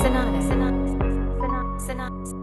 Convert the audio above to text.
synonymous. Synonymous. Synonymous. Synonymous.